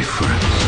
life for it.